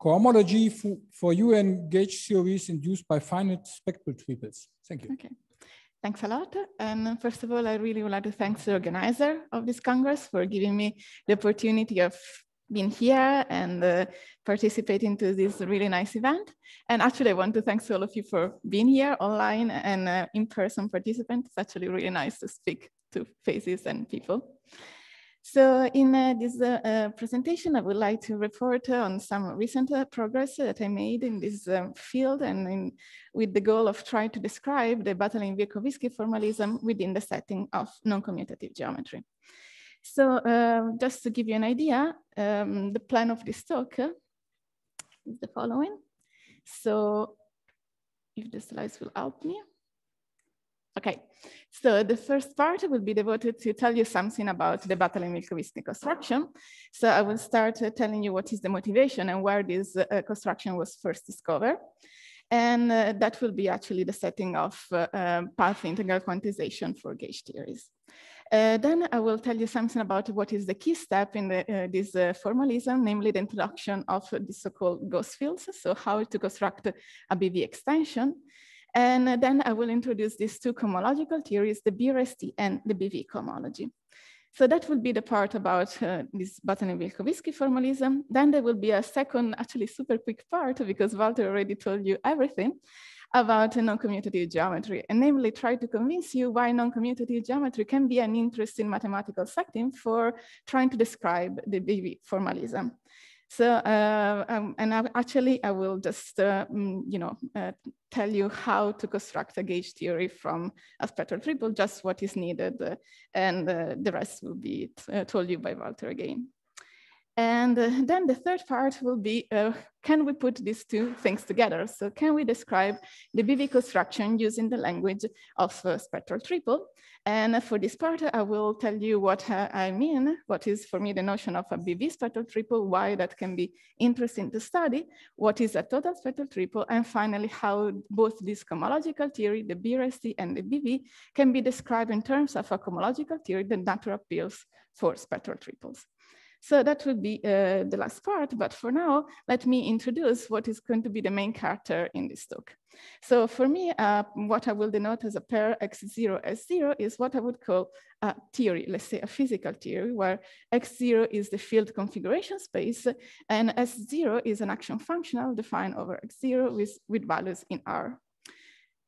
cohomology for, for UN gauge theories induced by finite spectral triples. Thank you. Okay. Thanks a lot. And first of all, I really would like to thank the organizer of this Congress for giving me the opportunity of being here and uh, participating to this really nice event. And actually, I want to thank all of you for being here online and uh, in-person participants. It's actually really nice to speak to faces and people. So in uh, this uh, uh, presentation, I would like to report on some recent uh, progress that I made in this um, field and in, with the goal of trying to describe the Batalin-Vilkovisky formalism within the setting of non-commutative geometry. So uh, just to give you an idea, um, the plan of this talk is the following. So if the slides will help me. Okay, so the first part will be devoted to tell you something about the Batalin-Vilkovisky construction. So I will start uh, telling you what is the motivation and where this uh, construction was first discovered. And uh, that will be actually the setting of uh, um, path integral quantization for gauge theories. Uh, then I will tell you something about what is the key step in the, uh, this formalism, namely the introduction of the so-called ghost fields, so how to construct a BV extension. And then I will introduce these two cohomological theories, the BRST and the BV cohomology. So that will be the part about uh, this Batalin-Vilkovisky formalism. Then there will be a second, actually super quick part because Walter already told you everything about non-commutative geometry, and namely try to convince you why non-commutative geometry can be an interesting mathematical setting for trying to describe the BV formalism. So, uh, um, and I, actually I will just, uh, mm, you know, uh, tell you how to construct a gauge theory from a spectral triple, just what is needed, uh, and uh, the rest will be uh, told you by Walter again. And uh, then the third part will be, uh, can we put these two things together? So can we describe the BV construction using the language of uh, spectral triple? And for this part, I will tell you what uh, I mean, what is for me the notion of a BV spectral triple, why that can be interesting to study, what is a total spectral triple, and finally, how both this cohomological theory, the BRST and the BV, can be described in terms of a cohomological theory that natural appeals for spectral triples. So that would be uh, the last part, but for now, let me introduce what is going to be the main character in this talk. So for me, uh, what I will denote as a pair x0, s0 is what I would call a theory, let's say a physical theory, where x0 is the field configuration space, and s0 is an action functional defined over x0 with, with values in R.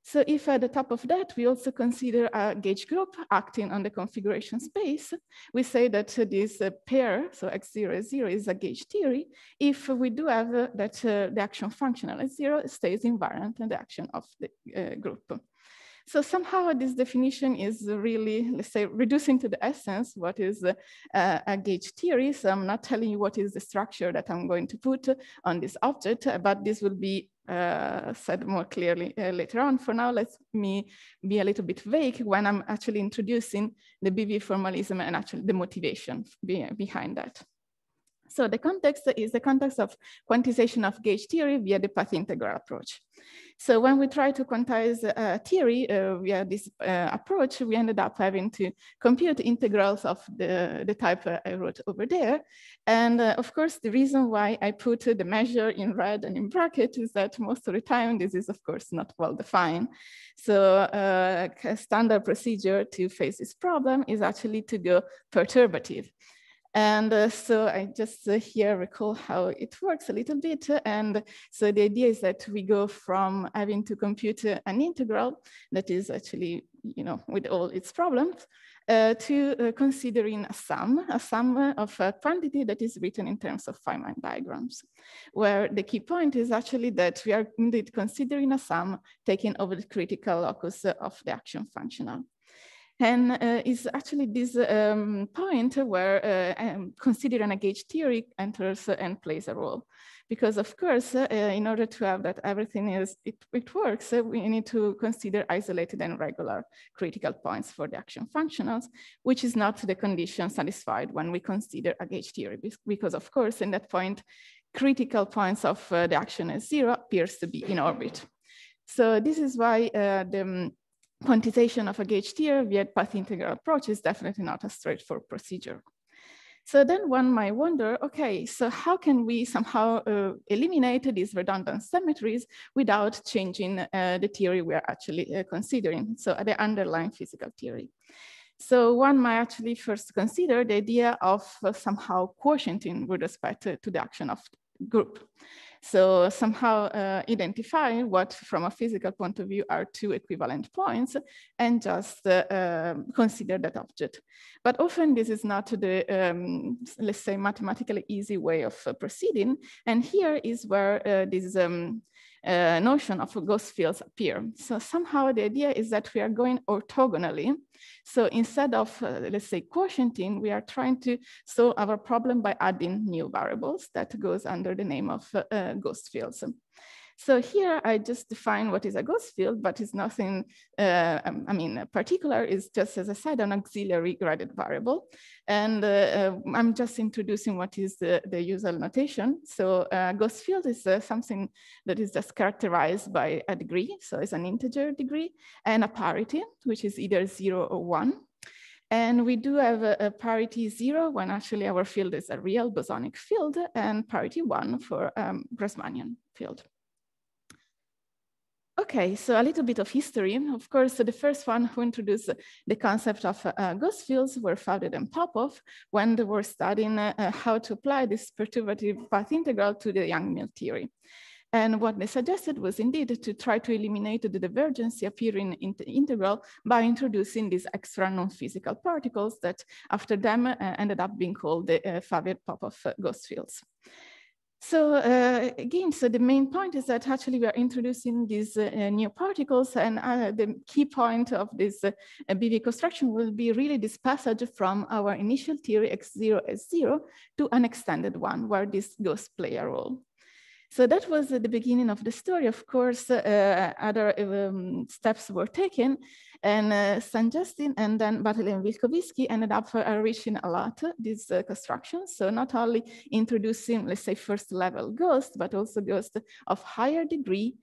So if at the top of that, we also consider a gauge group acting on the configuration space, we say that this uh, pair, so x0 is 0 is a gauge theory, if we do have uh, that uh, the action functional at 0 stays invariant in the action of the uh, group. So somehow this definition is really, let's say, reducing to the essence what is a, a gauge theory. So I'm not telling you what is the structure that I'm going to put on this object, but this will be uh, said more clearly uh, later on. For now, let me be a little bit vague when I'm actually introducing the BV formalism and actually the motivation be behind that. So the context is the context of quantization of gauge theory via the path integral approach. So when we try to quantize uh, theory uh, via this uh, approach, we ended up having to compute integrals of the, the type uh, I wrote over there. And uh, of course, the reason why I put the measure in red and in bracket is that most of the time, this is of course not well defined. So uh, a standard procedure to face this problem is actually to go perturbative. And uh, so I just uh, here recall how it works a little bit. And so the idea is that we go from having to compute an integral that is actually, you know, with all its problems, uh, to uh, considering a sum, a sum of a quantity that is written in terms of Feynman diagrams, where the key point is actually that we are indeed considering a sum taken over the critical locus of the action functional. And uh, is actually this um, point where uh, um, considering a gauge theory enters and plays a role. Because of course, uh, in order to have that everything is, it, it works, uh, we need to consider isolated and regular critical points for the action functionals, which is not the condition satisfied when we consider a gauge theory. Because of course, in that point, critical points of uh, the action as zero appears to be in orbit. So this is why uh, the um, quantization of a gauge theory via path integral approach is definitely not a straightforward procedure. So then one might wonder, okay, so how can we somehow uh, eliminate these redundant symmetries without changing uh, the theory we're actually uh, considering, so the underlying physical theory. So one might actually first consider the idea of uh, somehow quotienting with respect to, to the action of group. So somehow uh, what from a physical point of view are two equivalent points and just uh, um, consider that object. But often this is not the, um, let's say, mathematically easy way of uh, proceeding. And here is where uh, this um, uh, notion of ghost fields appear. So somehow the idea is that we are going orthogonally. So instead of, uh, let's say, quotienting, we are trying to solve our problem by adding new variables that goes under the name of uh, ghost fields. So here I just define what is a ghost field, but it's nothing, uh, um, I mean, particular is just, as I said, an auxiliary graded variable. And uh, uh, I'm just introducing what is the, the usual notation. So uh, ghost field is uh, something that is just characterized by a degree. So it's an integer degree and a parity, which is either zero or one. And we do have a, a, parity zero when actually our field is a real bosonic field and parity one for um, Grassmannian field. Okay, so a little bit of history. Of course, the first one who introduced the concept of uh, ghost fields were Faddeev and Popov when they were studying uh, how to apply this perturbative path integral to the Yang-Mills theory. And what they suggested was indeed to try to eliminate the divergence appearing in the integral by introducing these extra non-physical particles that after them uh, ended up being called the uh, Faddeev-Popov uh, ghost fields. So uh, again, so the main point is that actually we are introducing these uh, new particles and uh, the key point of this uh, BV construction will be really this passage from our initial theory X0, S0 to an extended one where this goes play a role. So that was the beginning of the story. Of course, uh, other um, steps were taken and uh, Zinn-Justin and then Batalin and Vilkovisky ended up uh, reaching a lot these uh, constructions. So not only introducing, let's say, first level ghost, but also ghost of higher degree,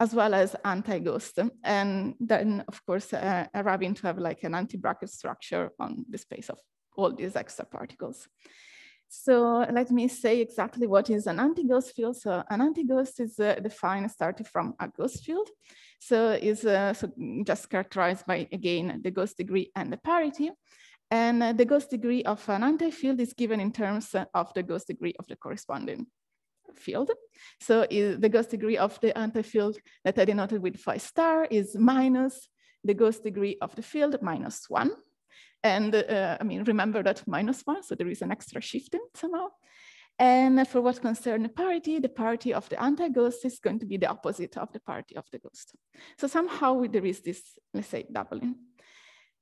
as well as anti-ghost. And then, of course, uh, arriving to have like an anti-bracket structure on the space of all these extra particles. So let me say exactly what is an anti-ghost field. So an anti-ghost is uh, defined starting from a ghost field. So is uh, so just characterized by, again, the ghost degree and the parity. And uh, the ghost degree of an anti-field is given in terms of the ghost degree of the corresponding field. So the ghost degree of the anti-field that I denoted with phi star is minus the ghost degree of the field minus one. And uh, I mean, remember that minus one, so there is an extra shifting somehow. And for what concerns the parity, the parity of the anti-ghost is going to be the opposite of the parity of the ghost. So somehow there is this, let's say, doubling.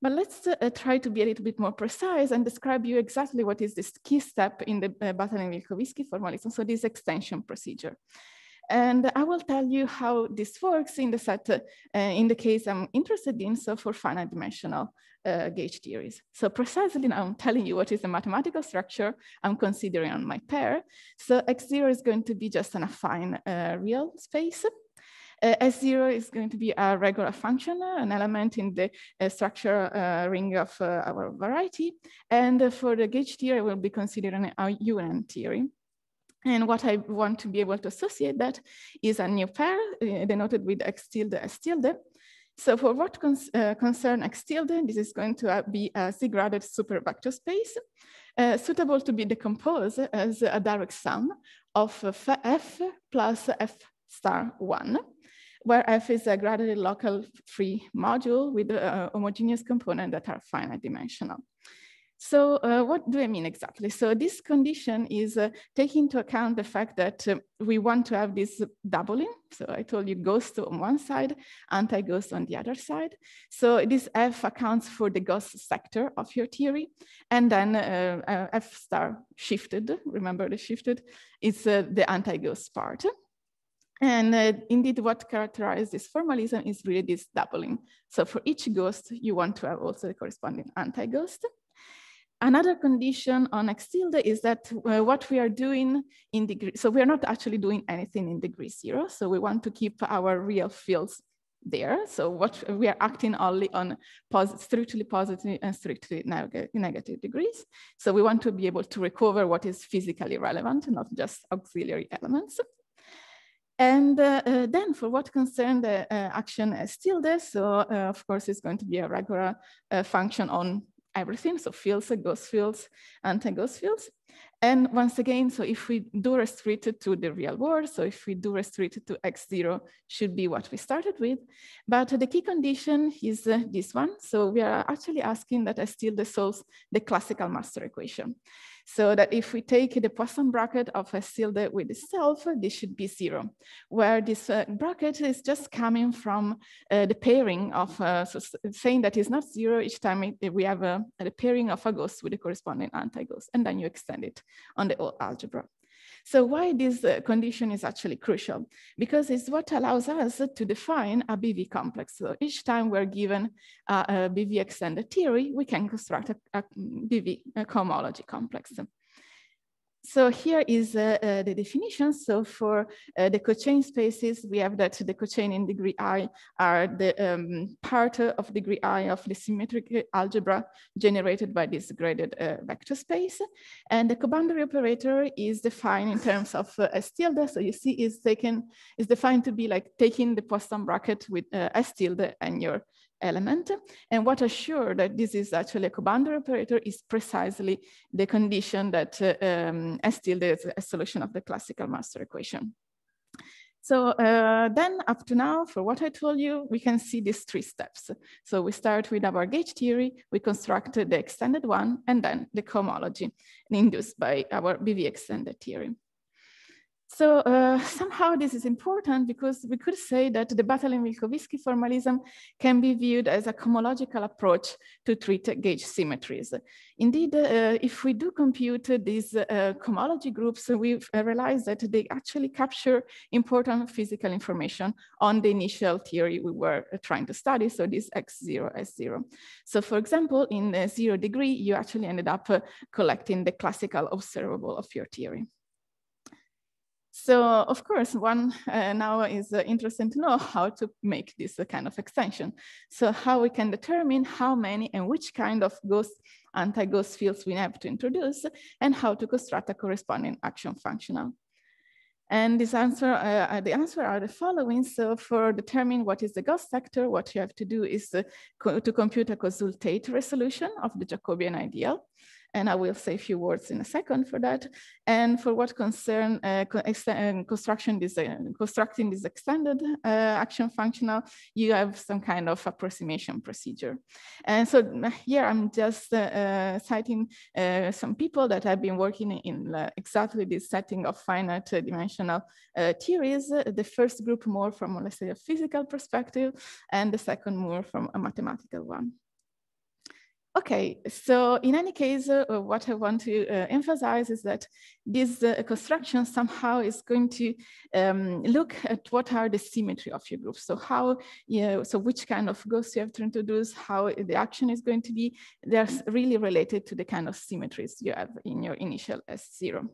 But let's uh, try to be a little bit more precise and describe you exactly what is this key step in the uh, Batalin-Vilkovisky formalism, so this extension procedure. And I will tell you how this works in the set, uh, in the case I'm interested in, so for finite dimensional uh, gauge theories. So precisely now I'm telling you what is the mathematical structure I'm considering on my pair. So X0 is going to be just an affine uh, real space. Uh, S0 is going to be a regular function, uh, an element in the uh, structure uh, ring of our variety. And for the gauge theory, we'll be considering a UN theory. And what I want to be able to associate that is a new pair denoted with x tilde, s tilde. So for what cons uh, concern x tilde, this is going to uh, be a Z-graded super vector space, uh, suitable to be decomposed as a direct sum of f plus f star one, where f is a graded local free module with a uh, homogeneous component that are finite dimensional. So uh, what do I mean exactly? So this condition is uh, taking into account the fact that uh, we want to have this doubling. So I told you ghost on one side, anti-ghost on the other side. So this F accounts for the ghost sector of your theory. And then uh, uh, F star shifted, remember the shifted, is uh, the anti-ghost part. And uh, indeed, what characterizes this formalism is really this doubling. So for each ghost, you want to have also the corresponding anti-ghost. Another condition on X tilde is that uh, what we are doing in degree, so we are not actually doing anything in degree zero. So we want to keep our real fields there. So what we are acting only on strictly positive and strictly neg negative degrees. So we want to be able to recover what is physically relevant, not just auxiliary elements. And uh, uh, then for what concern the uh, action as tilde, so uh, of course it's going to be a regular uh, function on everything, so fields, ghost fields, anti-ghost fields. And once again, so if we do restrict it to the real world, so if we do restrict it to x0 should be what we started with. But the key condition is uh, this one. So we are actually asking that S tilde solves the classical master equation. So that if we take the Poisson bracket of S tilde with itself, this should be zero, where this uh, bracket is just coming from uh, the pairing of, uh, so saying that it's not zero each time we have a, a pairing of a ghost with the corresponding anti-ghost, and then you extend it on the algebra. So why this uh, condition is actually crucial? Because it's what allows us to define a BV complex. So each time we're given a, BV extended theory, we can construct a, a BV a cohomology complex. So here is uh, uh, the definition. So for uh, the cochain spaces, we have that the cochain in degree i are the um, part of degree i of the symmetric algebra generated by this graded uh, vector space. And the coboundary operator is defined in terms of uh, S tilde. So you see is taken, is defined to be like taking the Poisson bracket with uh, S tilde and your element. And what assures that this is actually a coboundary operator is precisely the condition that uh, um, is a solution of the classical master equation. So uh, then up to now, for what I told you, we can see these three steps. So we start with our gauge theory, we construct the extended one, and then the cohomology induced by our BV extended theory. So uh, somehow this is important because we could say that the Batalin-Vilkovisky formalism can be viewed as a cohomological approach to treat gauge symmetries. Indeed, uh, if we do compute these uh, cohomology groups, we realize that they actually capture important physical information on the initial theory we were trying to study, so this x0, s0. So for example, in zero degree, you actually ended up uh, collecting the classical observable of your theory. So of course, one uh, now is uh, to know how to make this uh, kind of extension. So how we can determine how many and which kind of ghost anti-ghost fields we have to introduce and how to construct a corresponding action functional. And this answer, uh, uh the answer are the following. So for determining what is the ghost sector, what you have to do is to, co to compute a Koszul-Tate resolution of the Jacobian ideal and I will say a few words in a second for that. And for what concern uh, uh construction uh, constructing this extended uh, action functional, you have some kind of approximation procedure. And so here I'm just uh, uh, citing some people that have been working in exactly this setting of finite dimensional theories. The first group more from, let's say, a physical perspective, and the second more from a mathematical one. Okay, so in any case, uh, what I want to uh, emphasize is that this uh, construction somehow is going to um, look at what are the symmetry of your group. So how, you know, so which kind of ghosts you have to introduce, how the action is going to be, they're really related to the kind of symmetries you have in your initial S0.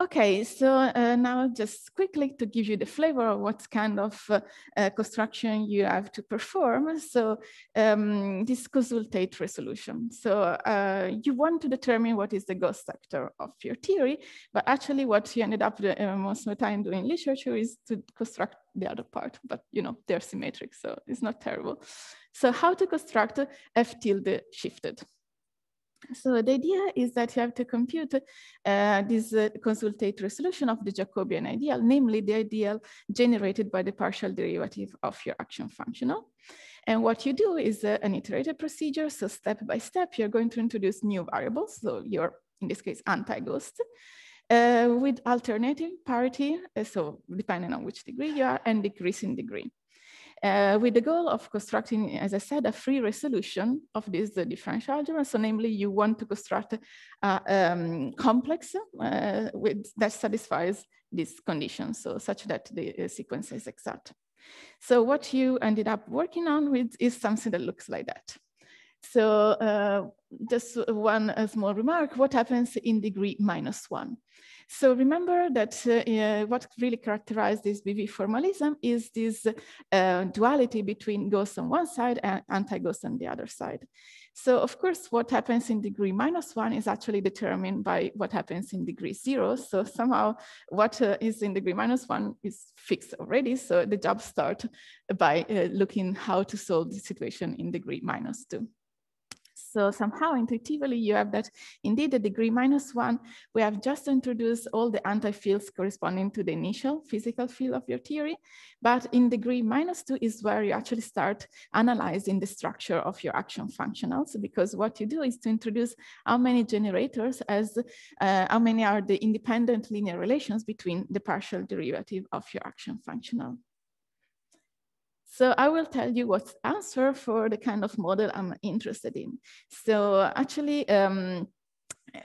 Okay, so uh, now just quickly to give you the flavor of what kind of uh, uh, construction you have to perform. So um, this Koszul-Tate resolution. So uh, you want to determine what is the ghost sector of your theory, but actually what you ended up uh, most of the time doing literature is to construct the other part, but you know, they're symmetric, so it's not terrible. So how to construct F tilde shifted. So the idea is that you have to compute uh, this uh, Koszul-Tate resolution of the Jacobian ideal, namely the ideal generated by the partial derivative of your action functional. And what you do is uh, an iterated procedure. So step by step, you're going to introduce new variables. So your, in this case, anti-ghost. Uh, with alternating parity, uh, so depending on which degree you are, and decreasing degree uh, with the goal of constructing, as I said, a free resolution of this uh, differential algebra. So namely, you want to construct a um, complex uh, with, that satisfies these conditions, so such that the uh, sequence is exact. So what you ended up working on with is something that looks like that. So uh, just one small remark, what happens in degree minus one? So remember that uh, what really characterizes this BV formalism is this uh, duality between ghosts on one side and anti-ghosts on the other side. So of course, what happens in degree minus one is actually determined by what happens in degree zero. So somehow what uh, is in degree minus one is fixed already. So the job starts by uh, looking how to solve the situation in degree minus two. So somehow intuitively you have that indeed the degree minus one, we have just introduced all the anti-fields corresponding to the initial physical field of your theory. But in degree minus two is where you actually start analyzing the structure of your action functionals because what you do is to introduce how many generators as uh, how many are the independent linear relations between the partial derivative of your action functional. So I will tell you what's answer for the kind of model I'm interested in. So actually, um,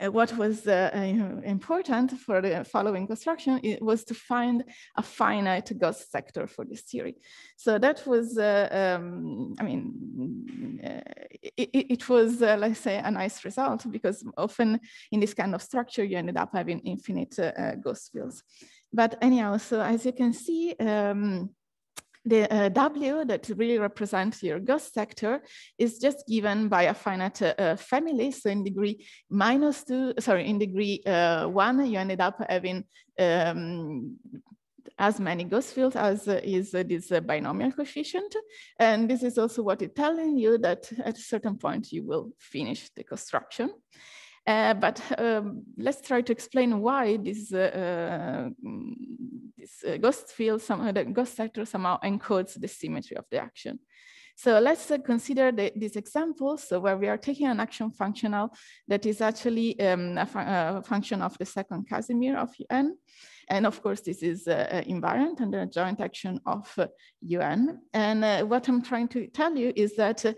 uh, what was uh, uh, important for the following construction was to find a finite ghost sector for this theory. So that was, uh, um, I mean, uh, it, it, was, uh, let's say, a nice result because often in this kind of structure, you ended up having infinite ghost fields. But anyhow, so as you can see, um, the uh, W that really represents your ghost sector is just given by a finite uh, family. So in degree minus two, sorry, in degree uh, one, you ended up having um, as many ghost fields as uh, is uh, this uh, binomial coefficient. And this is also what it's telling you that at a certain point you will finish the construction. Uh, but um, let's try to explain why this, uh, this uh, ghost field, some, the ghost sector somehow encodes the symmetry of the action. So let's uh, consider the, this example. So where we are taking an action functional that is actually um, a, fu a, function of the second Casimir of n. And of course, this is uh, invariant under adjoint action of uh, UN. And uh, what I'm trying to tell you is that uh,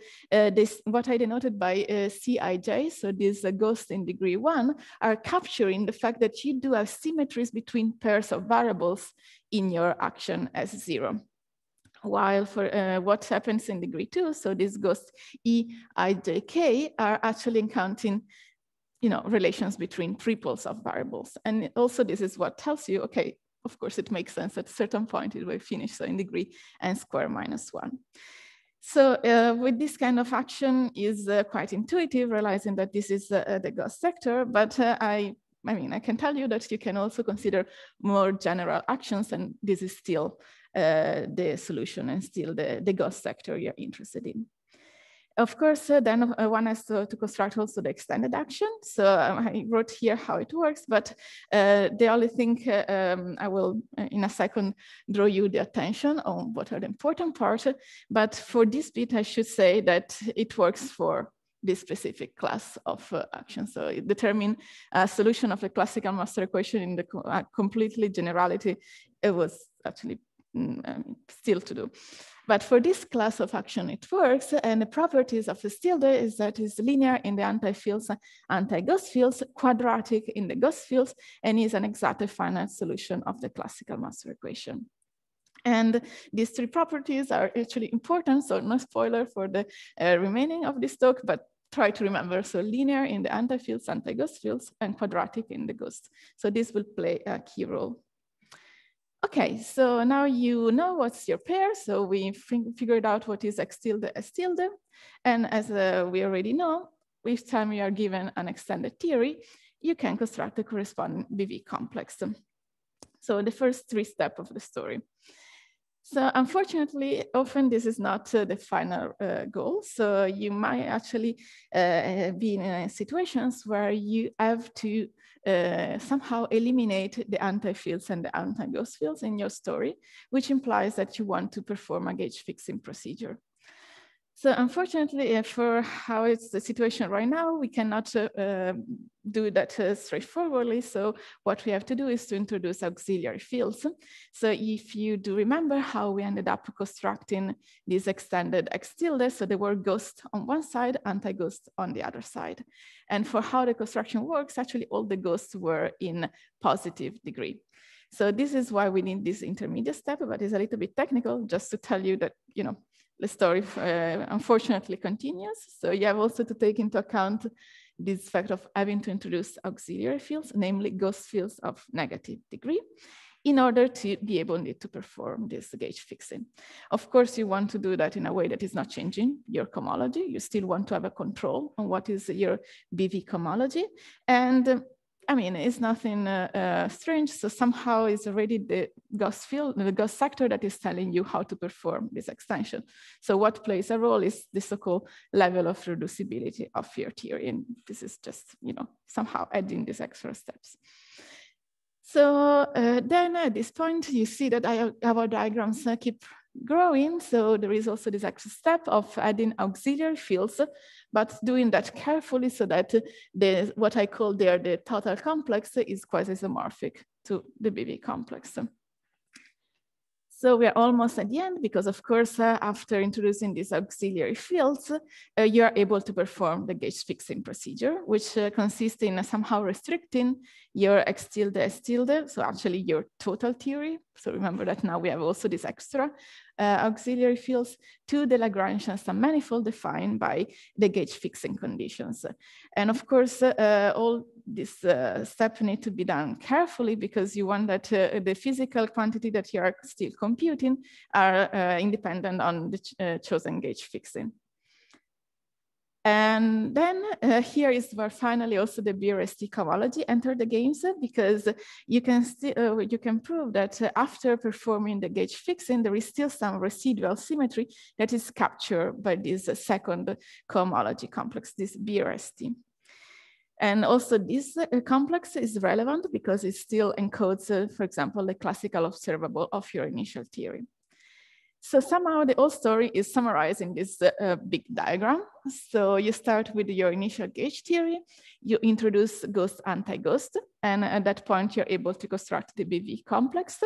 this, what I denoted by uh, Cij, so these uh, ghosts in degree one, are capturing the fact that you do have symmetries between pairs of variables in your action as zero while for uh, what happens in degree two, so these ghosts E, I, J, K are actually counting you know, relations between triples of variables. And also this is what tells you, okay, of course it makes sense at a certain point it will finish, so in degree n square minus one. So uh, with this kind of action is uh, quite intuitive, realizing that this is uh, the ghost sector, but uh, I, I mean, I can tell you that you can also consider more general actions and this is still uh, the solution and still the, the ghost sector you're interested in. Of course, uh, then uh, one has to, to, construct also the extended action. So um, I wrote here how it works, but uh, the only thing uh, um, I will uh, in a second draw you the attention on what are the important parts. But for this bit, I should say that it works for this specific class of uh, action. So it determine a solution of the classical master equation in the co completely generality. It was actually mm, um, still to do. But for this class of action, it works. And the properties of the tilde is that it's linear in the anti-fields, anti-ghost fields, quadratic in the ghost fields, and is an exact finite solution of the classical master equation. And these three properties are actually important, so no spoiler for the uh, remaining of this talk, but try to remember. So linear in the anti-fields, anti-ghost fields, and quadratic in the ghost. So this will play a key role. Okay, so now you know what's your pair. So we figured out what is X tilde, S tilde. And as uh, we already know, each time you are given an extended theory, you can construct the corresponding BV complex. So the first three steps of the story. So unfortunately, often this is not uh, the final uh, goal. So you might actually uh, be in situations where you have to uh, somehow eliminate the anti-fields and the anti-ghost fields in your story, which implies that you want to perform a gauge fixing procedure. So unfortunately, for how it's the situation right now, we cannot uh, um, do that uh, straightforwardly. So what we have to do is to introduce auxiliary fields. So if you do remember how we ended up constructing this extended X tilde, so there were ghosts on one side, anti-ghost on the other side. And for how the construction works, actually all the ghosts were in positive degree. So this is why we need this intermediate step, but it's a little bit technical just to tell you that, you know, the story uh, unfortunately continues. So you have also to take into account this fact of having to introduce auxiliary fields, namely ghost fields of negative degree in order to be able to perform this gauge fixing. Of course, you want to do that in a way that is not changing your cohomology. You still want to have a control on what is your BV cohomology. And I mean, it's nothing uh, uh, strange. So somehow it's already the ghost field, the ghost sector that is telling you how to perform this extension. So what plays a role is the so-called level of reducibility of your theory. And this is just, you know, somehow adding these extra steps. So uh, then at this point, you see that I, our diagrams keep growing. So there is also this extra step of adding auxiliary fields, but doing that carefully so that the, what I call there the total complex is quasi isomorphic to the BV complex. So we are almost at the end because of course, uh, after introducing these auxiliary fields, uh, you are able to perform the gauge fixing procedure, which uh, consists in somehow restricting your x tilde s tilde, so actually your total theory. So remember that now we have also this extra auxiliary fields to the Lagrangian submanifold defined by the gauge fixing conditions. And of course, uh, all this uh, steps need to be done carefully because you want that uh, the physical quantity that you are still computing are uh, independent on the ch uh, chosen gauge fixing. And then uh, here is where finally also the BRST cohomology entered the games because you can still uh, you can prove that uh, after performing the gauge fixing, there is still some residual symmetry that is captured by this second cohomology complex, this BRST. And also this uh, complex is relevant because it still encodes, uh, for example, the classical observable of your initial theory. So somehow the whole story is summarized in this uh, big diagram. So you start with your initial gauge theory, you introduce ghost anti-ghost, and at that point you're able to construct the BV complex.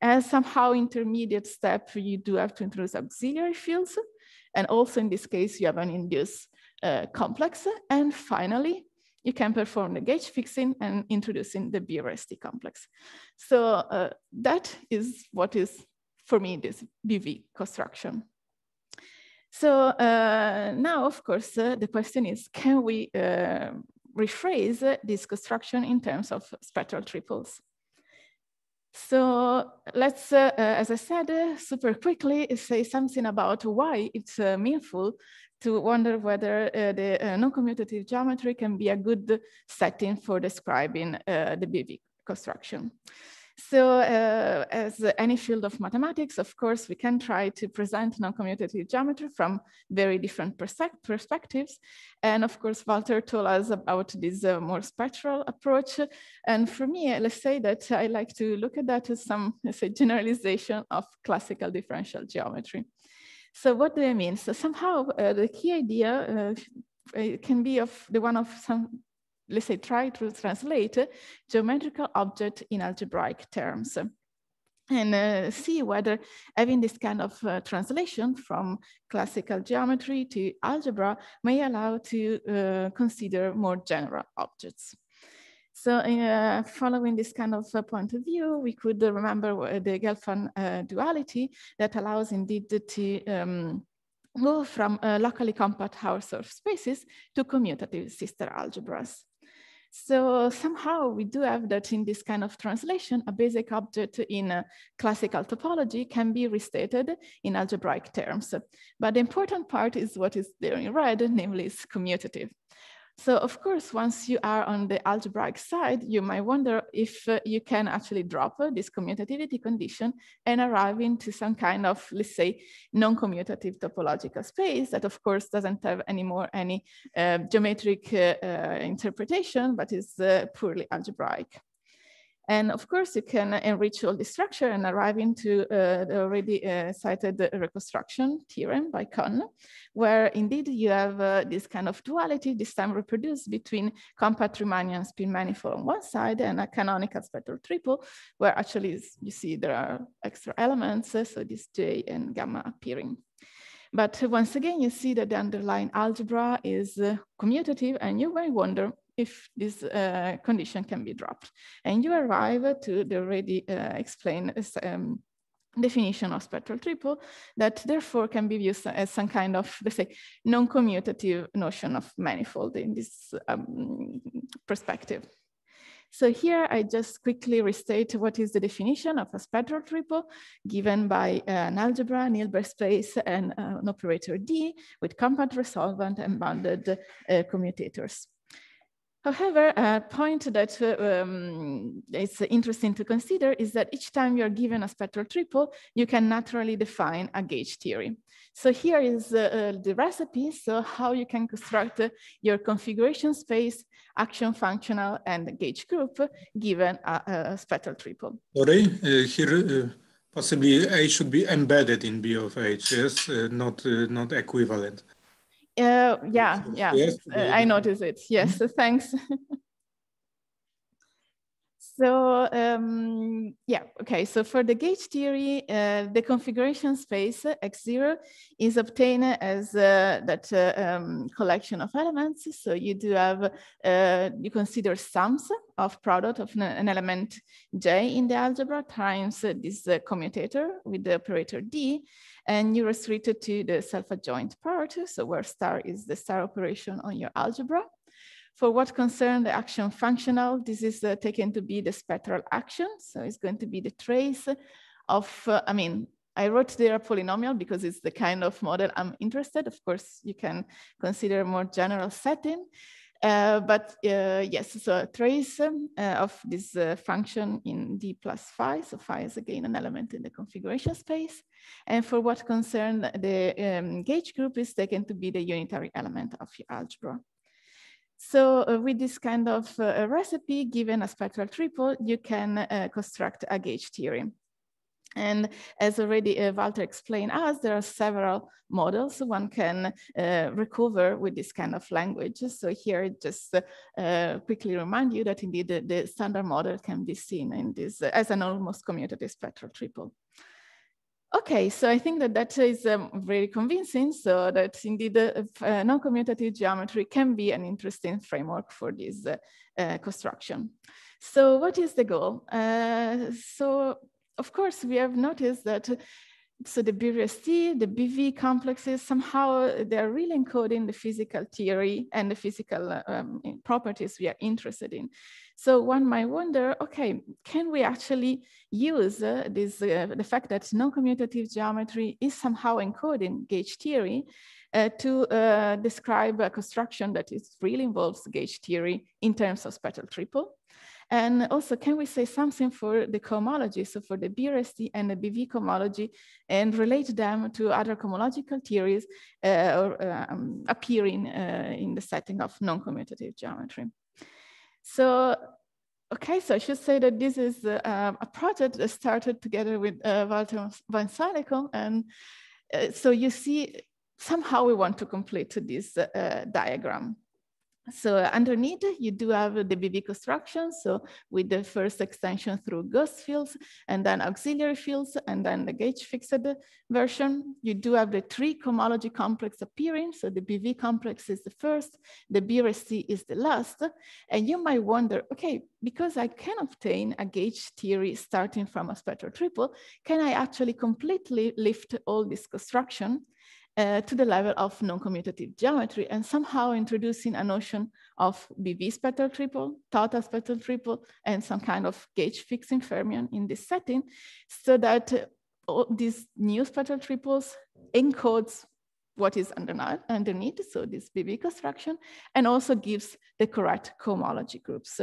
And somehow intermediate step, you do have to introduce auxiliary fields. And also in this case, you have an induced uh, complex. And finally, you can perform the gauge fixing and introducing the BRST complex. So uh, that is what is for me, this BV construction. So uh, now, of course, uh, the question is, can we uh, rephrase this construction in terms of spectral triples? So let's, uh, uh, as I said, uh, super quickly say something about why it's meaningful to wonder whether the non-commutative geometry can be a good setting for describing the BV construction. So uh, as any field of mathematics, of course, we can try to present non-commutative geometry from very different perspectives. And of course, Walter told us about this uh, more spectral approach. And for me, let's say that I like to look at that as some, let's say, generalization of classical differential geometry. So what do I mean? So somehow uh, the key idea uh, can be of the one of some let's say, try to translate geometrical object in algebraic terms and uh, see whether having this kind of uh, translation from classical geometry to algebra may allow to uh, consider more general objects. So uh, following this kind of uh, point of view, we could remember the Gelfand uh, duality that allows indeed to um, move from locally compact Hausdorff spaces to commutative C*-algebras. So somehow we do have that in this kind of translation, a basic object in classical topology can be restated in algebraic terms. But the important part is what is there in red, namely it's commutative. So of course, once you are on the algebraic side, you might wonder if uh, you can actually drop uh, this commutativity condition and arrive into some kind of, let's say, non-commutative topological space that of course doesn't have anymore any uh, geometric uh, uh, interpretation, but is uh, purely algebraic. And of course, you can enrich all the structure and arrive into uh, the already uh, cited reconstruction theorem by Connes, where indeed you have uh, this kind of duality, this time reproduced between compact Riemannian spin manifold on one side and a canonical spectral triple, where actually you see there are extra elements, uh, so this J and gamma appearing. But once again, you see that the underlying algebra is uh, commutative and you may wonder if this uh, condition can be dropped. And you arrive to the already uh, explained um, definition of spectral triple that therefore can be used as some kind of, let's say, non-commutative notion of manifold in this um, perspective. So here I just quickly restate what is the definition of a spectral triple given by uh, an algebra, an Hilbert space, and uh, an operator D with compact resolvent and bounded uh, commutators. However, a point that uh, um, is interesting to consider is that each time you're given a spectral triple, you can naturally define a gauge theory. So here is uh, uh, the recipe, so how you can construct uh, your configuration space, action functional, and gauge group given a, a spectral triple. Sorry, uh, here uh, possibly A should be embedded in B of H, yes, not, not equivalent. Uh, yeah, yeah, yes, uh, I notice it. Yes, mm -hmm. thanks. so um, yeah, okay. So for the gauge theory, uh, the configuration space X0 is obtained as uh, that uh, um, collection of elements. So you do have, uh, you consider sums of product of an element J in the algebra times this commutator with the operator D and you restrict it to the self-adjoint part, so where star is the star operation on your algebra. For what concern the action functional, this is uh, taken to be the spectral action. So it's going to be the trace of, uh, I mean, I wrote there a polynomial because it's the kind of model I'm interested. Of course, you can consider a more general setting. Uh, but uh, yes, so a trace uh, of this uh, function in D plus phi. So phi is again an element in the configuration space. And for what concern the um, gauge group is taken to be the unitary element of your algebra. So uh, with this kind of uh, recipe, given a spectral triple, you can construct a gauge theory. And as already uh, Walter explained us, there are several models one can uh, recover with this kind of language. So here, just uh, quickly remind you that indeed the, the, standard model can be seen in this uh, as an almost commutative spectral triple. Okay, so I think that that is um, very convincing, so that indeed uh, uh, non-commutative geometry can be an interesting framework for this construction. So what is the goal? so of course, we have noticed that so the BRST, the BV complexes, somehow they're really encoding the physical theory and the physical um, properties we are interested in. So one might wonder, okay, can we actually use uh, this, uh, the fact that non-commutative geometry is somehow encoding gauge theory uh, to uh, describe a construction that is really involves gauge theory in terms of spectral triple? And also, can we say something for the cohomology, so for the BRST and the BV cohomology, and relate them to other cohomological theories uh, or, um, appearing uh, in the setting of non-commutative geometry. So, okay, so I should say that this is uh, a project that started together with uh, Walter van Suijlekom, and uh, so you see, somehow we want to complete this uh, diagram. So underneath, you do have the BV construction. So with the first extension through ghost fields and then auxiliary fields and then the gauge fixed version, you do have the three cohomology complex appearing. So the BV complex is the first, the BRST is the last. And you might wonder, okay, because I can obtain a gauge theory starting from a spectral triple, can I actually completely lift all this construction? Uh, to the level of non-commutative geometry and somehow introducing a notion of BV spectral triple, total spectral triple, and some kind of gauge fixing fermion in this setting so that uh, these new spectral triples encodes what is underneath, so this BV construction, and also gives the correct cohomology groups.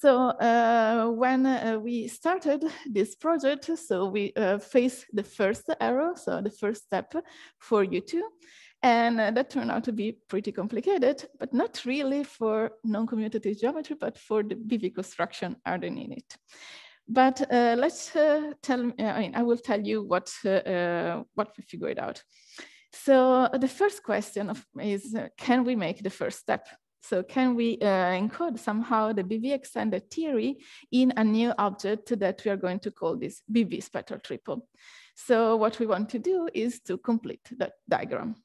So uh, when uh, we started this project, so we uh, faced the first error, so the first step for U2. And uh, that turned out to be pretty complicated, but not really for non-commutative geometry, but for the BV construction underneath it. But uh, let's uh, tell, I mean, I will tell you what, what we figured out. So the first question of, is, can we make the first step? So can we uh, encode somehow the BV extended theory in a new object that we are going to call this BV spectral triple? So what we want to do is to complete that diagram.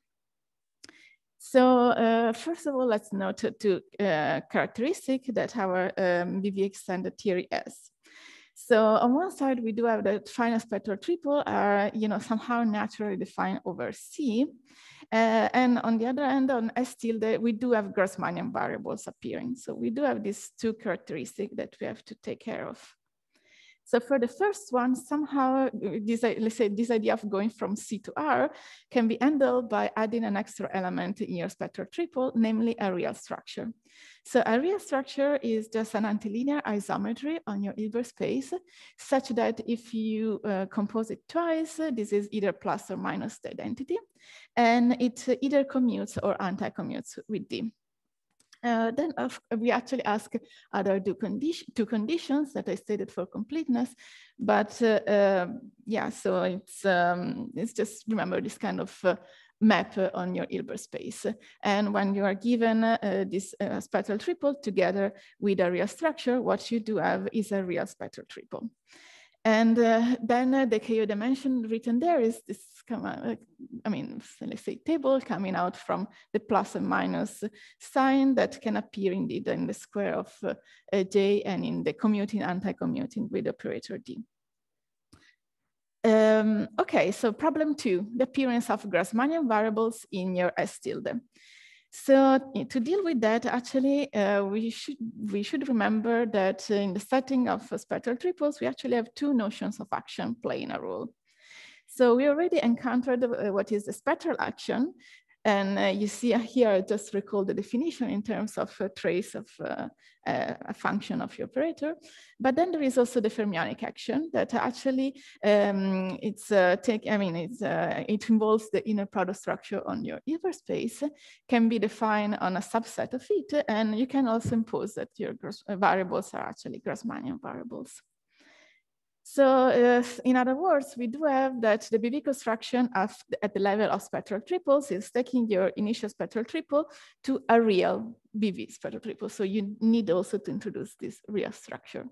So uh, first of all, let's note two uh, characteristic that our um, BV extended theory has. So on one side, we do have the final spectral triple are, you know, somehow naturally defined over C. Uh, and on the other hand, on S tilde, we do have Grassmannian variables appearing. So we do have these two characteristics that we have to take care of. So for the first one, somehow this, let's say this idea of going from C to R can be handled by adding an extra element in your spectral triple, namely a real structure. So a real structure is just an antilinear isometry on your Hilbert space, such that if you uh, compose it twice, this is either plus or minus the identity, and it either commutes or anti-commutes with D. Uh, then we actually ask other two, condition, two conditions that I stated for completeness, but uh, uh, yeah, so it's, um, it's just remember this kind of uh, map on your Hilbert space. And when you are given uh, this uh, spectral triple together with a real structure, what you do have is a real spectral triple. And uh, then uh, the KO dimension written there is this, uh, I mean, let's say table coming out from the plus and minus sign that can appear indeed in the square of uh, J and in the commuting, anti-commuting with operator D. Um, okay, so problem two, the appearance of Grassmannian variables in your S tilde. So to deal with that, actually, uh, we, should, we should remember that in the setting of spectral triples, we actually have two notions of action playing a role. So we already encountered uh, what is the spectral action, and uh, you see here, I just recall the definition in terms of a trace of uh, a function of your operator. But then there is also the fermionic action that actually um, it's uh, take, I mean, it's, uh, it involves the inner product structure on your Hilbert space, can be defined on a subset of it, and you can also impose that your variables are actually Grassmannian variables. So in other words, we do have that the BV construction of, at the level of spectral triples is taking your initial spectral triple to a real BV spectral triple. So you need also to introduce this real structure.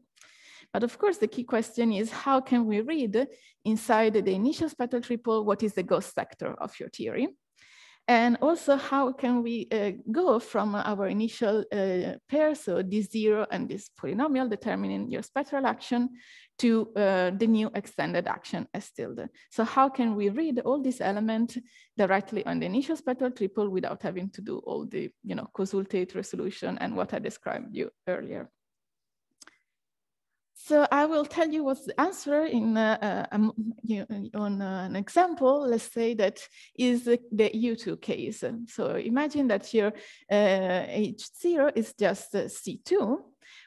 But of course, the key question is how can we read inside the initial spectral triple what is the ghost sector of your theory? And also how can we uh, go from our initial uh, pair, so this zero and this polynomial determining your spectral action to uh, the new extended action S tilde. So how can we read all these elements directly on the initial spectral triple without having to do all the you know, Koszul-Tate resolution and what I described you earlier. So I will tell you what's the answer in uh, uh, um, you, on uh, an example. Let's say that is the, the U2 case. So imagine that your H0 uh, is just uh, C2.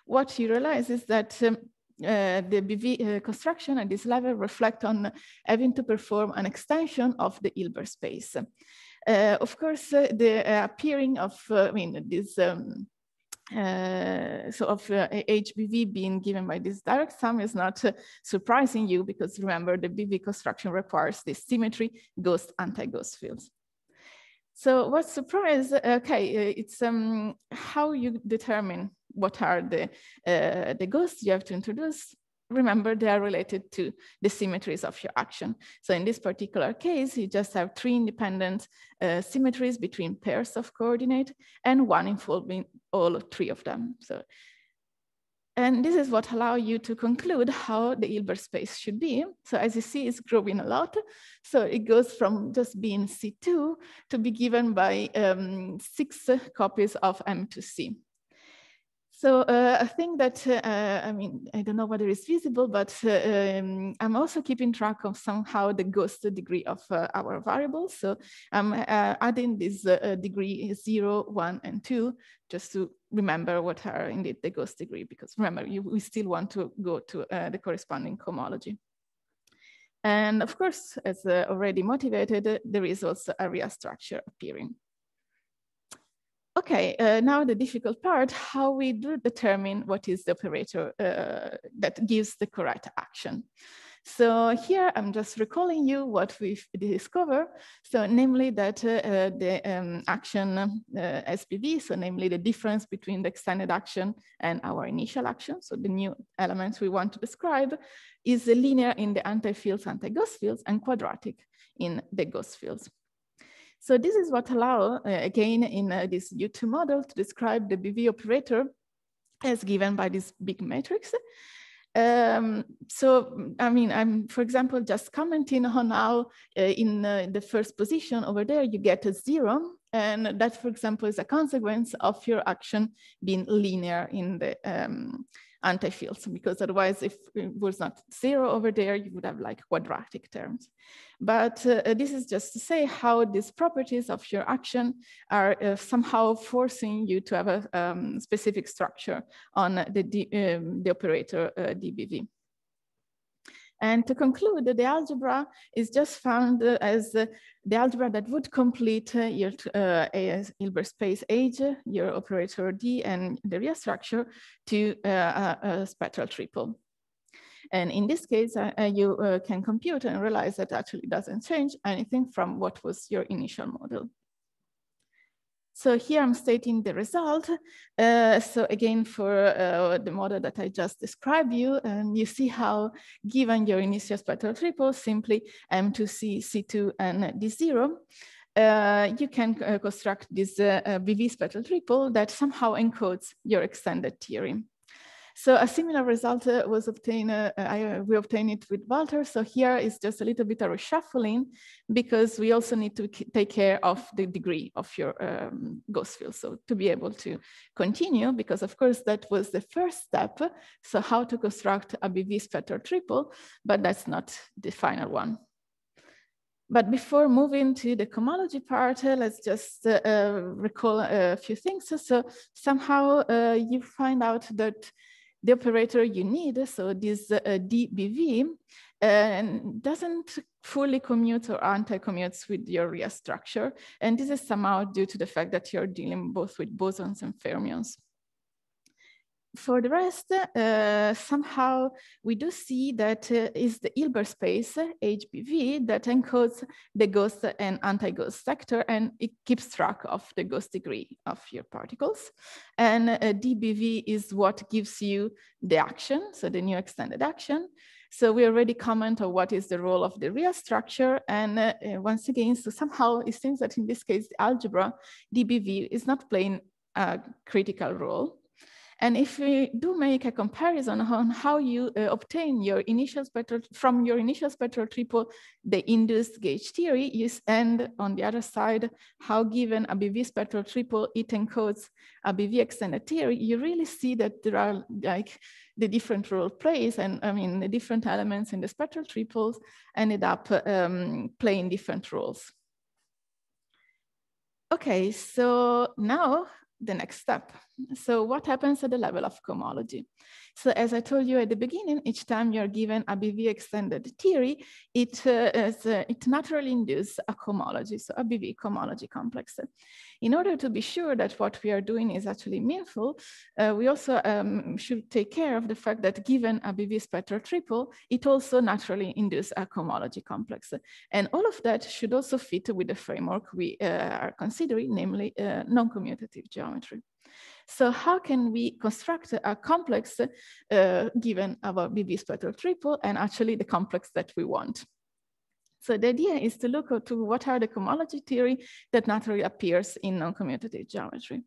What you realize is that um, uh, the BV uh, construction at this level reflect on having to perform an extension of the Hilbert space. Uh, of course, the appearing of, I mean, this um, uh, so of uh, HBV being given by this direct sum is not uh, surprising you because remember the BV construction requires this symmetry ghost anti-ghost fields. So what's surprise, okay, uh, it's um, how you determine what are the, uh, the ghosts you have to introduce remember they are related to the symmetries of your action. So in this particular case, you just have three independent uh, symmetries between pairs of coordinate and one involving all three of them. So, and this is what allow you to conclude how the Hilbert space should be. So as you see, it's growing a lot. So it goes from just being C2 to be given by um, six copies of M to C. So uh, I think that, uh, I mean, I don't know whether it's visible, but uh, um, I'm also keeping track of somehow the ghost degree of uh, our variables. So I'm uh, adding this uh, degree zero, one, and two, just to remember what are indeed the ghost degree, because remember, you, we still want to go to the corresponding cohomology. And of course, as already motivated, there is also a real structure appearing. Okay, uh, now the difficult part, how we do determine what is the operator uh, that gives the correct action. So here I'm just recalling you what we've discovered. So namely that uh, the um, action uh, SPV, so namely the difference between the extended action and our initial action, so the new elements we want to describe, is linear in the anti-fields, anti-ghost fields, and quadratic in the ghost fields. So this is what allow, uh, again, in uh, this U2 model to describe the BV operator as given by this big matrix. Um, so, I mean, I'm, for example, just commenting on how uh, in uh, the first position over there, you get a zero. And that, for example, is a consequence of your action being linear in the um, anti-fields, because otherwise if it was not zero over there, you would have like quadratic terms. But uh, this is just to say how these properties of your action are uh, somehow forcing you to have a um, specific structure on the, um, the operator uh, DBV. And to conclude, the algebra is just found as the algebra that would complete uh, your uh, Hilbert space H, your operator D, and the real structure to uh, a, a, spectral triple. And in this case, uh you uh, can compute and realize that actually doesn't change anything from what was your initial model. So here I'm stating the result. Uh, so again, for uh, the model that I just described you, and you see how given your initial spectral triple, simply M2C, C2, and D0, uh, you can uh, construct this uh, BV spectral triple that somehow encodes your extended theorem. So a similar result uh, was obtained, uh, I, we obtained it with Walter. So here is just a little bit of reshuffling because we also need to take care of the degree of your um, ghost field. So to be able to continue, because of course that was the first step. So how to construct a BV spectral triple, but that's not the final one. But before moving to the cohomology part, uh, let's just uh, uh, recall a few things. So somehow uh, you find out that the operator you need, so this uh, DBV, uh, doesn't fully commute or anti-commutes with your real structure. And this is somehow due to the fact that you're dealing both with bosons and fermions for the rest, uh, somehow we do see that uh, is the Hilbert space, HBV, that encodes the ghost and anti-ghost sector, and it keeps track of the ghost degree of your particles. And uh, DBV is what gives you the action, so the new extended action. So we already comment on what is the role of the real structure. And uh, once again, so somehow it seems that in this case, the algebra, DBV is not playing a critical role. And if we do make a comparison on how you uh, obtain your initial spectral, from your initial spectral triple, the induced gauge theory, is, and on the other side, how given a BV spectral triple, it encodes a BV extended theory, you really see that there are like the different role plays and I mean, the different elements in the spectral triples ended up um, playing different roles. Okay, so now the next step. So what happens at the level of cohomology? So as I told you at the beginning, each time you're given a BV extended theory, it, uh, is, uh, it naturally induces a cohomology, so a BV cohomology complex. In order to be sure that what we are doing is actually meaningful, uh, we also um, should take care of the fact that given a BV spectral triple, it also naturally induces a cohomology complex. And all of that should also fit with the framework we uh, are considering, namely uh, non-commutative geometry. So how can we construct a complex uh, given our BV spectral triple and actually the complex that we want? So the idea is to look to what are the cohomology theory that naturally appears in non-commutative geometry.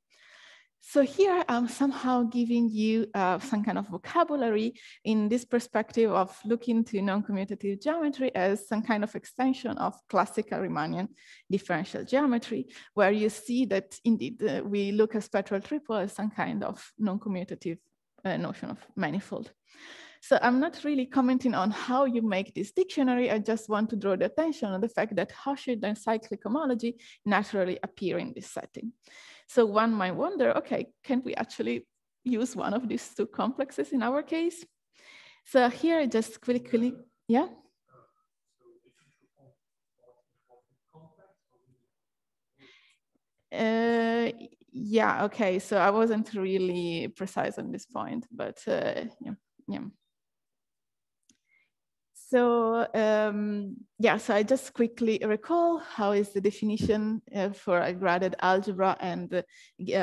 So here I'm somehow giving you uh, some kind of vocabulary in this perspective of looking to non-commutative geometry as some kind of extension of classical Riemannian differential geometry, where you see that indeed uh, we look at spectral triple as some kind of non-commutative uh, notion of manifold. So I'm not really commenting on how you make this dictionary. I just want to draw the attention on the fact that Hochschild and cyclic homology naturally appear in this setting. So one might wonder, okay, can we actually use one of these two complexes in our case? So here I just quickly, yeah? Uh, yeah, okay, so I wasn't really precise on this point, but uh, yeah, yeah. So um, yeah, so I just quickly recall how is the definition uh, for a graded algebra and uh,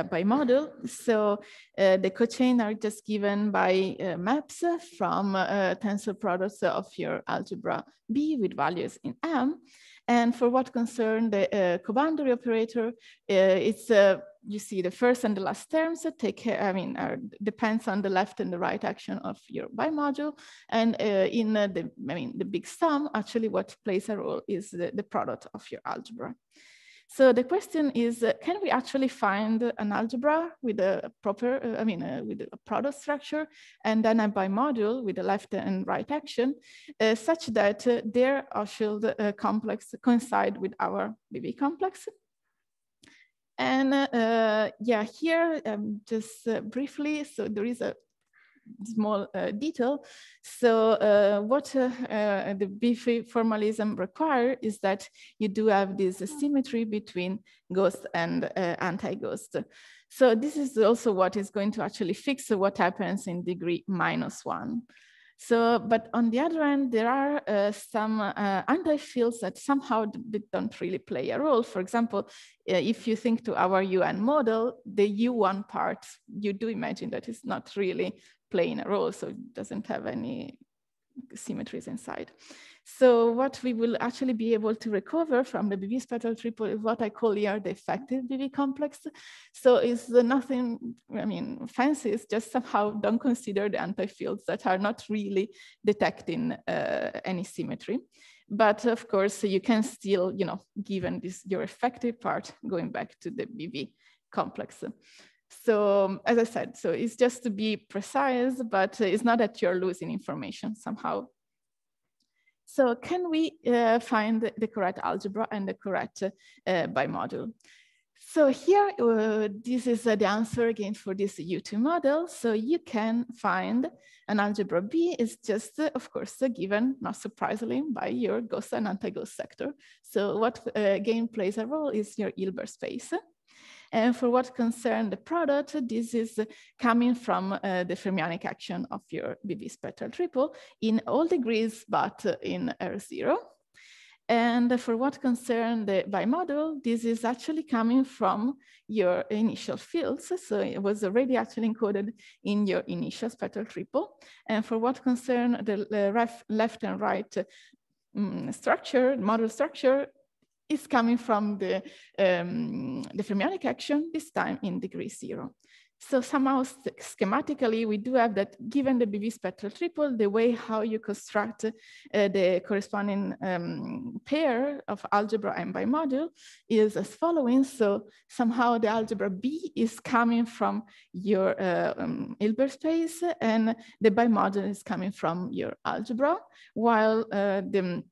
bimodule. So uh, the cochain are just given by uh, maps from uh, tensor products of your algebra B with values in M. And for what concern the uh, co-boundary operator, uh, it's uh, you see the first and the last terms that take care, I mean, are, depends on the left and the right action of your bimodule. And uh, in uh, the, I mean, the big sum, actually what plays a role is the, the product of your algebra. So the question is, uh, can we actually find an algebra with a proper, uh, I mean, uh, with a product structure and then a bimodule with a left and right action, uh, such that uh, their Hochschild uh, complex coincide with our BV complex? And yeah, here, um, just briefly, so there is a small uh, detail. So uh, what uh, the BV formalism require is that you do have this symmetry between ghost and anti-ghost. So this is also what is going to actually fix what happens in degree minus one. So, but on the other hand, there are uh, some uh, anti-fields that somehow don't really play a role. For example, if you think to our UN model, the U1 part, you do imagine that it's not really playing a role, so it doesn't have any symmetries inside. So what we will actually be able to recover from the BV spectral triple is what I call here the effective BV complex. So it's nothing, I mean, fancy, it's just somehow don't consider the anti-fields that are not really detecting uh, any symmetry. But of course, you can still, you know, given this your effective part, going back to the BV complex. So as I said, so it's just to be precise, but it's not that you're losing information somehow. So can we uh, find the correct algebra and the correct uh, bimodule? So here, uh, this is uh, the answer again for this U2 model. So you can find an algebra B is just, uh, of course, uh, given, not surprisingly, by your ghost and anti-ghost sector. So what again plays a role is your Hilbert space. And for what concern the product, this is coming from uh, the fermionic action of your BV spectral triple in all degrees, but in R0. And for what concern the bimodule, this is actually coming from your initial fields. So it was already actually encoded in your initial spectral triple. And for what concern the, the left and right um, structure, model structure, is coming from the, um, the fermionic action, this time in degree zero. So somehow schematically, we do have that given the BV spectral triple, the way how you construct uh, the corresponding um, pair of algebra and bimodule is as following. So somehow the algebra B is coming from your uh, um, Hilbert space and the bimodule is coming from your algebra, while uh, the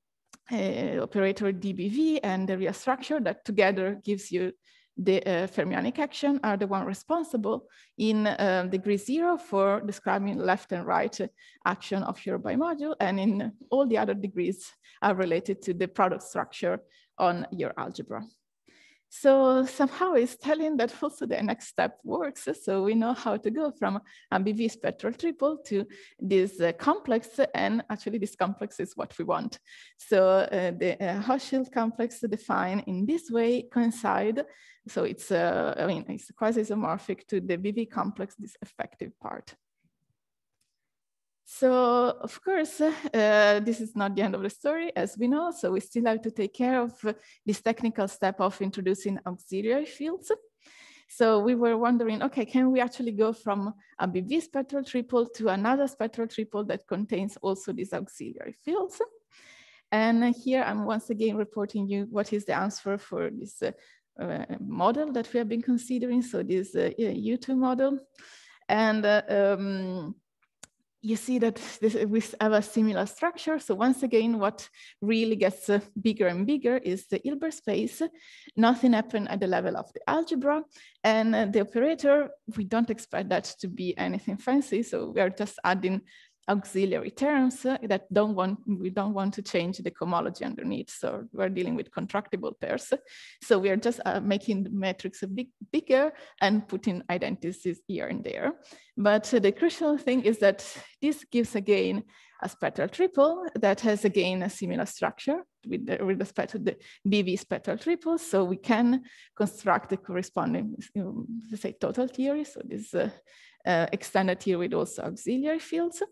operator DBV and the real structure that together gives you the uh, fermionic action are the one responsible in uh, degree zero for describing left and right action of your bimodule and in all the other degrees are related to the product structure on your algebra. So somehow it's telling that also the next step works. So we know how to go from a BV spectral triple to this uh, complex, and actually this complex is what we want. So uh, the uh, Hochschild complex defined in this way coincide. So it's, uh, I mean, it's quasi-isomorphic to the BV complex, this effective part. So of course, uh, this is not the end of the story, as we know. So we still have to take care of this technical step of introducing auxiliary fields. So we were wondering, okay, can we actually go from a BV spectral triple to another spectral triple that contains also these auxiliary fields? And here I'm once again reporting you what is the answer for this uh, uh, model that we have been considering. So this uh, U2 model. And uh, um, you see that this, we have a similar structure. So once again, what really gets uh, bigger and bigger is the Hilbert space. Nothing happened at the level of the algebra. And uh, the operator, we don't expect that to be anything fancy. So we are just adding auxiliary terms uh, that don't want, we don't want to change the cohomology underneath. So we're dealing with contractible pairs. So we are just uh, making the matrix a bit bigger and putting identities here and there. But uh, the crucial thing is that this gives again a spectral triple that has again a similar structure with, the, with respect to the BV spectral triple. So we can construct the corresponding, you know, say, total theory. So this uh, uh, extended theory with also auxiliary fields.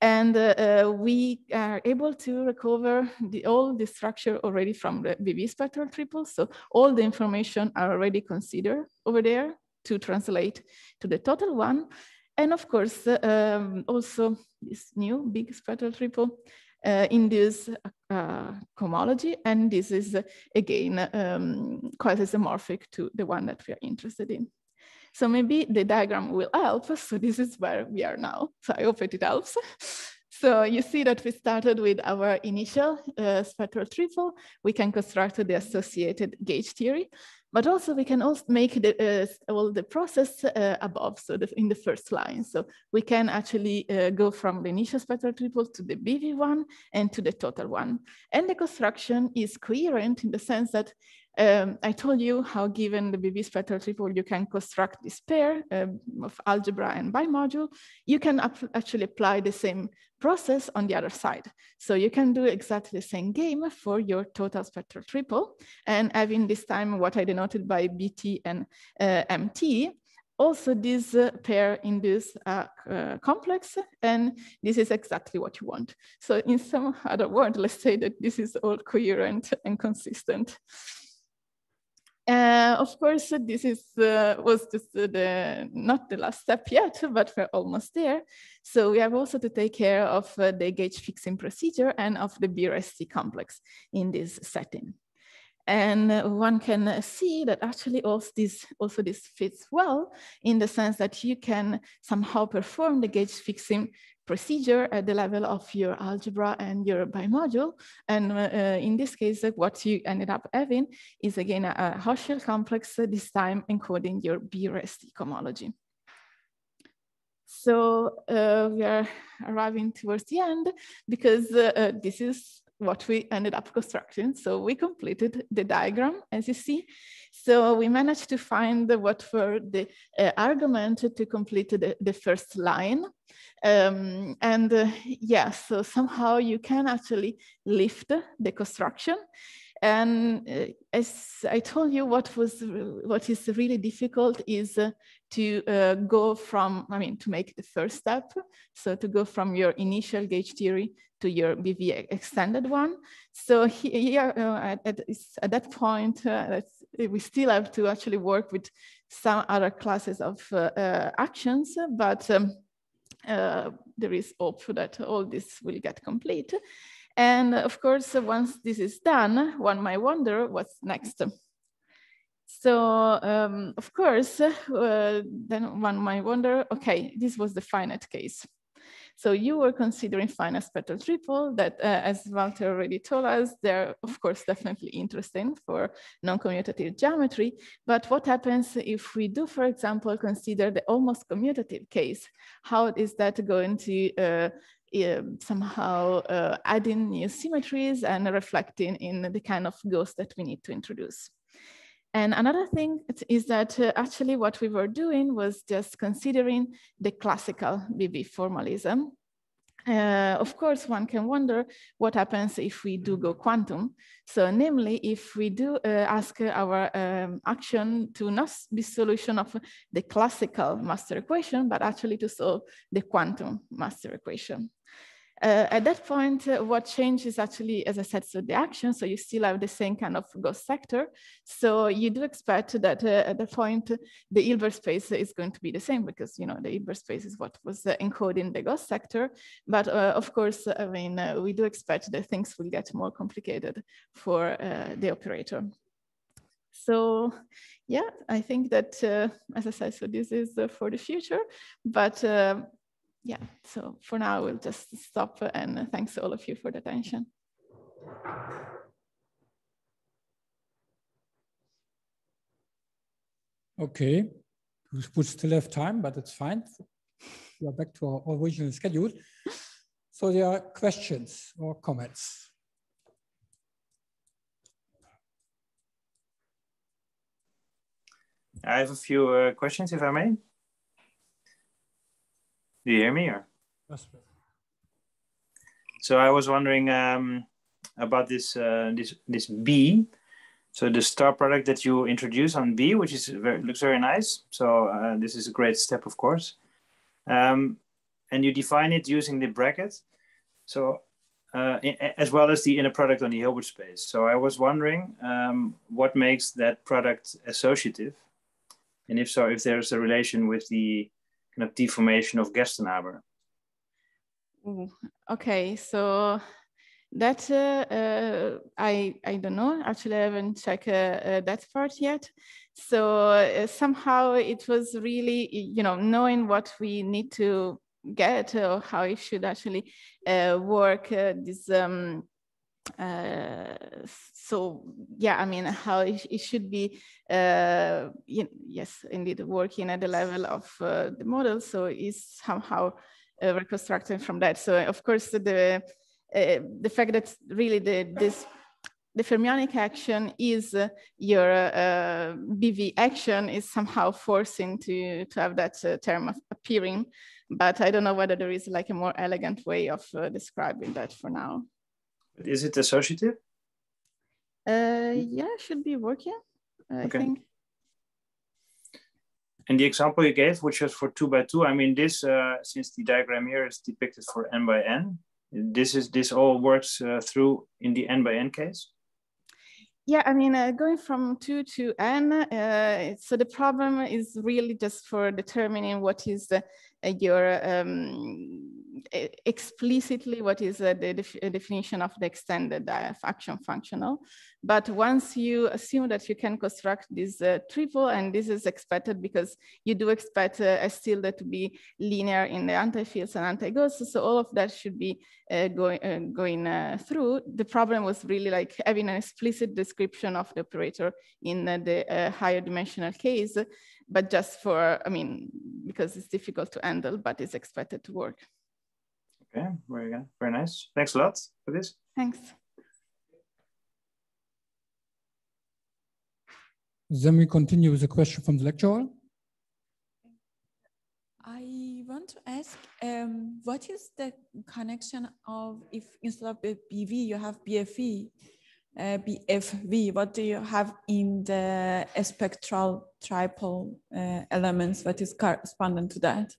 And uh, uh, we are able to recover the, all the structure already from the BV spectral triple. So all the information are already considered over there to translate to the total one. And of course, um, also this new big spectral triple uh, in this uh, homology. And this is, uh, again, um, quasi-isomorphic to the one that we are interested in. So maybe the diagram will help. So this is where we are now. So I hope it helps. So you see that we started with our initial uh, spectral triple. We can construct the associated gauge theory, but also we can also make the, uh, all the process uh, above, so the, in the first line. So we can actually uh, go from the initial spectral triple to the BV one and to the total one. And the construction is coherent in the sense that um, I told you how given the BV spectral triple, you can construct this pair um, of algebra and bimodule. You can actually apply the same process on the other side. So you can do exactly the same game for your total spectral triple. And having this time what I denoted by BT and uh, MT, also this uh, pair induce a uh, complex, and this is exactly what you want. So in some other word, let's say that this is all coherent and consistent. Uh, of course, this is uh, was just the not the last step yet, but we're almost there. So we have also to take care of uh, the gauge fixing procedure and of the BRST complex in this setting. And one can see that actually also this, also this fits well in the sense that you can somehow perform the gauge fixing procedure at the level of your algebra and your bimodule. And uh, in this case, what you ended up having is again a, a Hochschild complex, uh, this time encoding your BRST homology. So uh, we are arriving towards the end because uh, uh, this is what we ended up constructing. So we completed the diagram, as you see. So we managed to find what were the uh, argument to complete the, the first line. Um, and uh, yeah, so somehow you can actually lift the construction. And uh, as I told you, what was what is really difficult is uh, to uh, go from, I mean, to make the first step. So to go from your initial gauge theory to your BV extended one. So here uh, at, at, at, that point, uh, we still have to actually work with some other classes of uh, actions, but um, uh, there is hope that all this will get complete. And of course, once this is done, one might wonder what's next. So um, of course, uh, then one might wonder, okay, this was the finite case. So you were considering finite spectral triple that, uh, as Walter already told us, they're of course definitely interesting for non-commutative geometry. But what happens if we do, for example, consider the almost commutative case? How is that going to uh, um, somehow uh, adding new symmetries and reflecting in the kind of ghost that we need to introduce? And another thing is that uh, actually what we were doing was just considering the classical BV formalism. Uh, of course, one can wonder what happens if we do go quantum. So namely, if we do uh, ask our um, action to not be solution of the classical master equation, but actually to solve the quantum master equation. Uh, at that point, uh, what changes actually, as I said, so the action, so you still have the same kind of ghost sector. So you do expect that uh, at that point, the Hilbert space is going to be the same because, you know, the Hilbert space is what was uh, encoding the ghost sector. But uh, of course, I mean, uh, we do expect that things will get more complicated for the operator. So yeah, I think that, as I said, so this is for the future, but yeah, so for now, we'll just stop and thanks to all of you for the attention. Okay, we still have time, but it's fine. We are back to our original schedule. So there are questions or comments. I have a few uh, questions, if I may. Do you hear me? Or? Yes. So I was wondering um, about this uh, this this B. So the star product that you introduce on B, which is very, looks very nice. So uh, this is a great step, of course. Um, and you define it using the bracket. So uh, as well as the inner product on the Hilbert space. So I was wondering um, what makes that product associative, and if so, if there's a relation with the of deformation of Gerstenhaber. Okay, so that uh, uh, I I don't know. Actually, I haven't checked uh, uh that part yet. So uh, somehow it was really, you know, knowing what we need to get or how it should actually uh, work. Uh, this um, uh, so yeah, I mean how it, it should be. yes, indeed, working at the level of the model. So is somehow reconstructed from that. So of course the the fact that really the this the fermionic action is uh, your uh, BV action is somehow forcing to, to have that uh, term appearing but I don't know whether there is like a more elegant way of uh, describing that for now. Is it associative? Uh, yeah, should be working, I okay. think. And the example you gave, which was for two by two, I mean, this, uh, since the diagram here is depicted for n by n, this is this all works uh, through in the n by n case? Yeah, I mean, uh, going from two to n, uh, so the problem is really just for determining what is uh, your um, explicitly what is uh, the def definition of the extended uh, action functional. But once you assume that you can construct this uh, triple, and this is expected because you do expect uh, a tilde to be linear in the anti-fields and anti-ghosts, so all of that should be uh, going, uh, going through. The problem was really like having an explicit description of the operator in the higher dimensional case, but just for, I mean, because it's difficult to handle, but it's expected to work. Okay, very good, very nice. Thanks a lot for this. Thanks. Then we continue with a question from the lecturer. I want to ask, um, what is the connection of if instead of the BV you have BFE, uh, BFV, what do you have in the spectral triple uh, elements that is correspondent to that?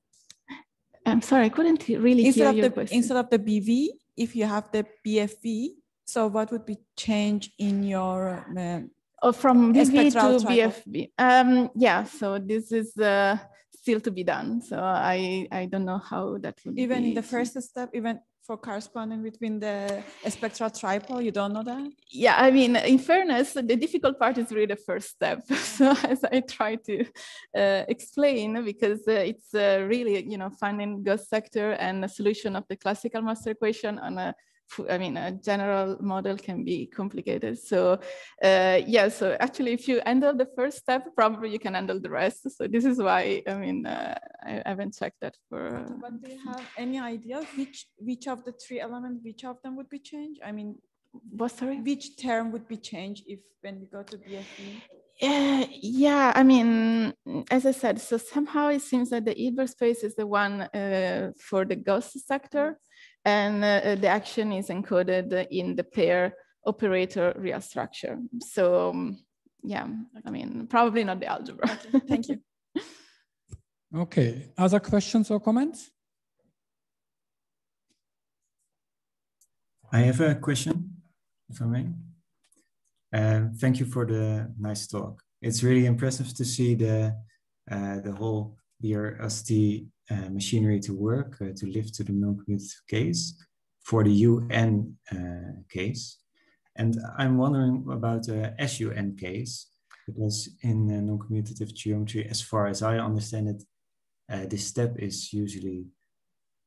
I'm sorry, I couldn't really instead hear of your the, question. Instead of the BV, if you have the BFV, so what would be change in your uh, oh, from BV to BFV. Um, yeah, so this is uh, still to be done. So I I don't know how that would even be. in the first step, even for corresponding between the spectral tripole? You don't know that? Yeah, I mean, in fairness, the difficult part is really the first step. so as I try to uh, explain, because uh, it's uh, really, you know, finding ghost sector and a solution of the classical master equation on a I mean, a general model can be complicated. So uh, yeah, so actually if you handle the first step, probably you can handle the rest. So this is why, I mean, uh, I, haven't checked that for. But do you have any idea which, which of the three elements, which of them would be changed? I mean, what, sorry? Which term would be changed if when we go to BFE? Uh, yeah, I mean, as I said, so somehow it seems that the Hilbert space is the one uh, for the ghost sector and uh, the action is encoded in the pair operator real structure. So um, yeah, I mean, probably not the algebra. Okay, thank you. okay, other questions or comments? I have a question, if I may. Uh, thank you for the nice talk. It's really impressive to see the uh, the whole BRST uh, machinery to work uh, to live to the non-commutative case for the UN uh, case. And I'm wondering about the SUN case, because in non-commutative geometry, as far as I understand it, uh, this step is usually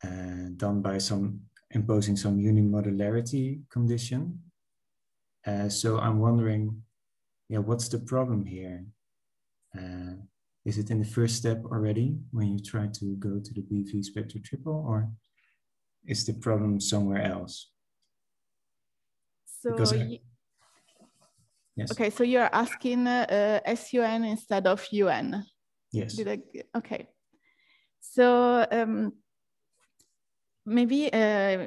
uh, done by some imposing some unimodularity condition. Uh, so I'm wondering, yeah, what's the problem here? Is it in the first step already when you try to go to the BV spectral triple or is the problem somewhere else? So, I, yes. okay, so you're asking uh, SUN instead of UN? Yes. I, okay. So um, maybe, uh,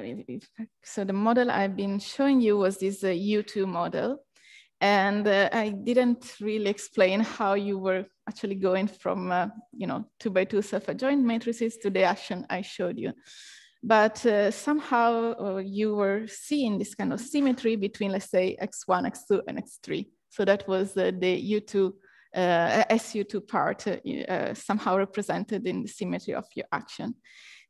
so the model I've been showing you was this uh, U2 model. And uh, I didn't really explain how you were actually going from, uh, you know, two by two self-adjoint matrices to the action I showed you. But uh, somehow uh, you were seeing this kind of symmetry between, let's say, x1, x2, and x3. So that was the U2, uh, SU2 part uh, somehow represented in the symmetry of your action.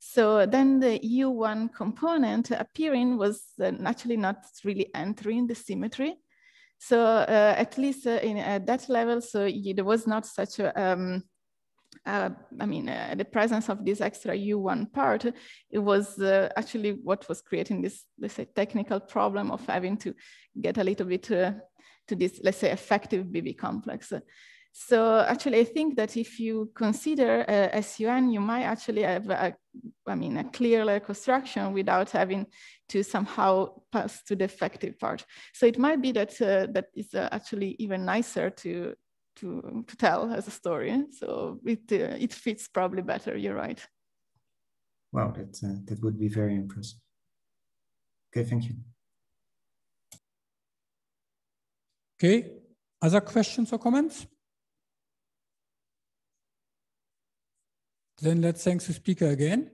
So then the U1 component appearing was naturally not really entering the symmetry. So uh, at least uh, in, at that level, so there was not such a, um, uh, I mean, uh, the presence of this extra U1 part, it was uh, actually what was creating this, let's say, technical problem of having to get a little bit uh, to this, let's say, effective BV complex. So actually, I think that if you consider uh, SUN, you might actually have, a, I mean, a clear construction without having to somehow pass to the effective part. So it might be that uh, that is uh, actually even nicer to, to, to tell as a story. So it, uh, it fits probably better, you're right. Wow, that, uh, that would be very impressive. Okay, thank you. Okay, other questions or comments? Then let's thank the speaker again.